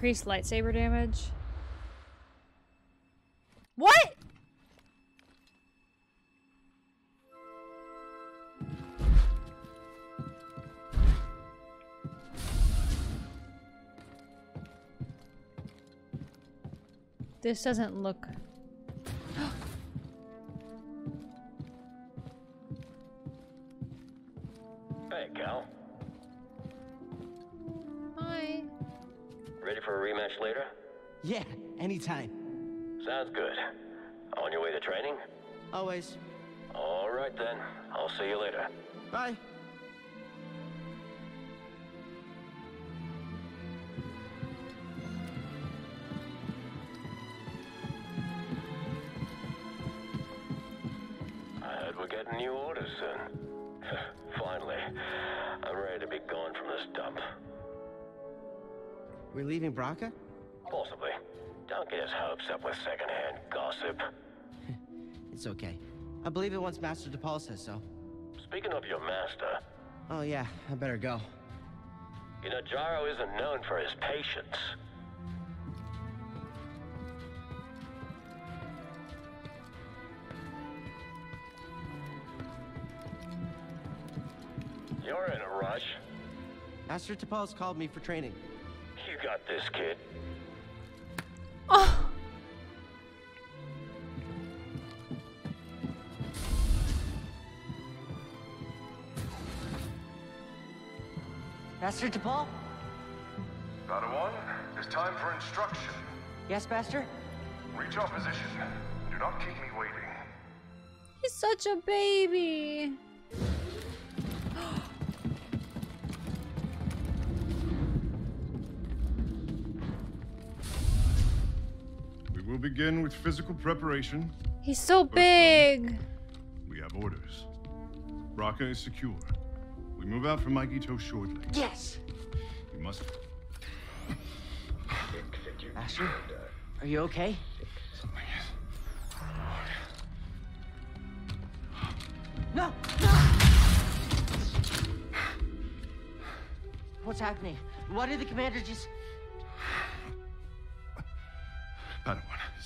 Increased lightsaber damage. What? This doesn't look... anytime. Sounds good. On your way to training? Always. All right then. I'll see you later. Bye. I heard we're getting new orders soon. Finally. I'm ready to be gone from this dump. We're leaving Bracca? Possibly. Don't get his hopes up with secondhand gossip. It's okay. I believe it once Master Tapal says so. Speaking of your master, Oh yeah, I better go. you know Jaro isn't known for his patience. You're in a rush. Master Tapal's called me for training. You got this, kid. Oh. Master Tapal? Padawan, it's time for instruction. Yes, Master? Reach our position. Do not keep me waiting. He's such a baby. Begin with physical preparation. He's so big. We have orders. Bracca is secure. We move out from Mygeeto shortly. Yes! You must. Master? Are you okay? Something is. No! No! What's happening? Why did the commander just...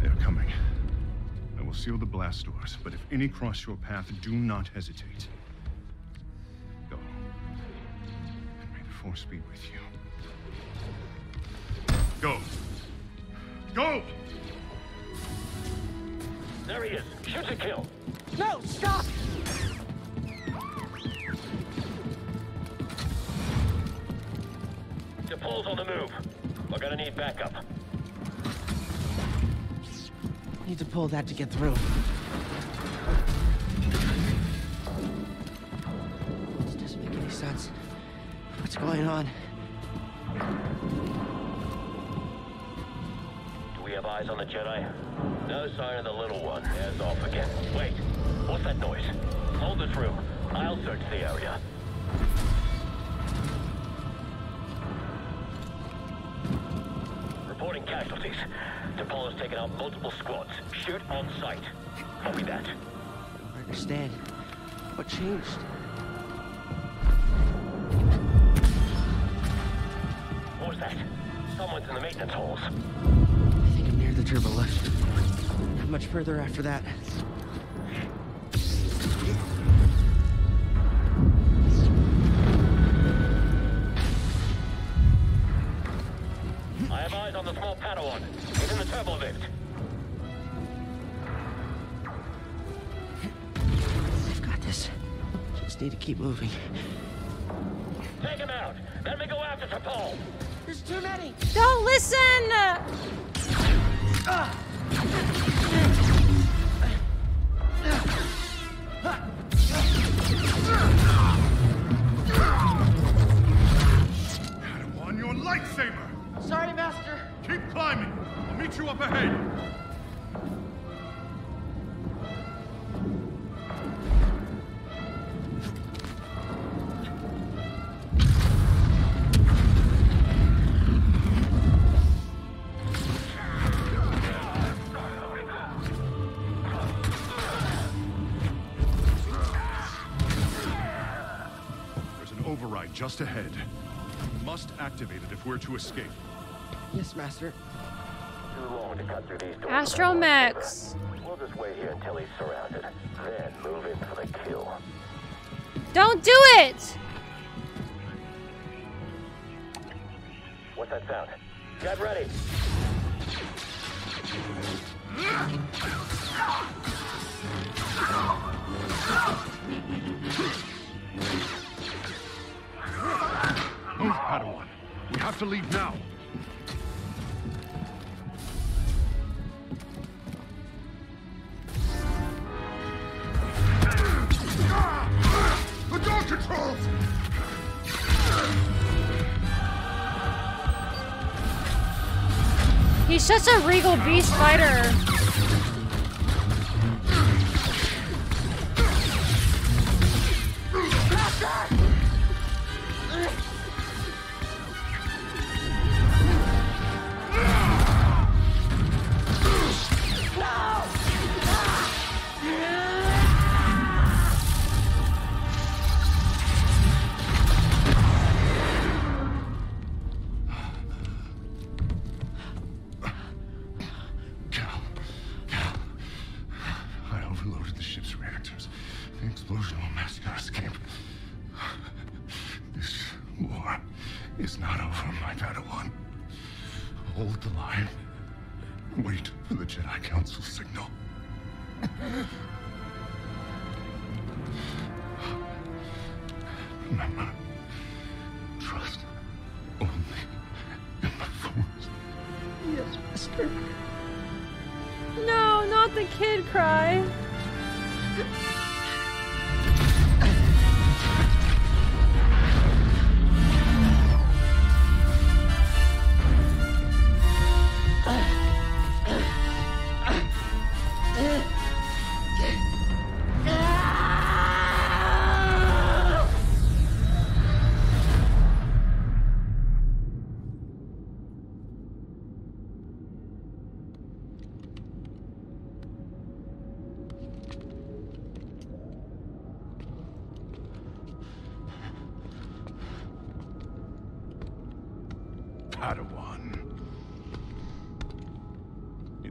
They're coming. I will seal the blast doors, but if any cross your path, do not hesitate. Go. And may the force be with you. Go. Go! There he is. Shoot to kill. Need to pull that to get through. This doesn't make any sense. What's going on? Do we have eyes on the Jedi? No sign of the little one. There's off again. Wait. What's that noise? Hold this room. I'll search the area. Casualties. Tapal has taken out multiple squads. Shoot on sight. Copy that. I understand. What changed? What was that? Someone's in the maintenance halls. I think I'm near the turbo lift. Not much further after that. leveled it. I've got this. Just need to keep moving. Take him out. Let me go after the. There's too many. Don't listen. Uh. Your lightsaber! Sorry, Master. Up ahead! There's an override just ahead. We must activate it if we're to escape. Yes, Master. Too long to cut through these doors. Astromex. We'll just wait here until he's surrounded. Then move in for the kill. Don't do it! What's that sound? Get ready. Move, Padawan. We have to leave now. He's such a regal beast fighter. I overloaded the ship's reactors. The explosion will mask our escape. This war is not over, my Padawan. Hold the line. Wait for the Jedi Council signal. Remember, trust only in the Force. Yes, Master. No, not the kid cry.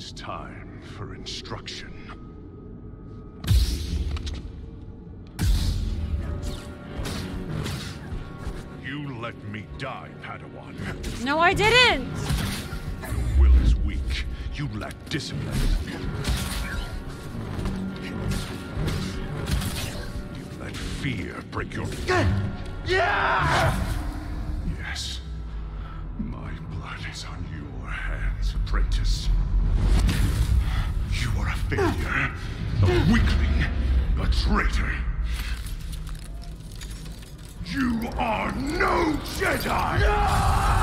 Is time for instruction. You let me die, Padawan. No, I didn't. Your will is weak. You lack discipline. You let fear break your... Yes. A weakling, a traitor. You are no Jedi!